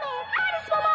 I just wanna.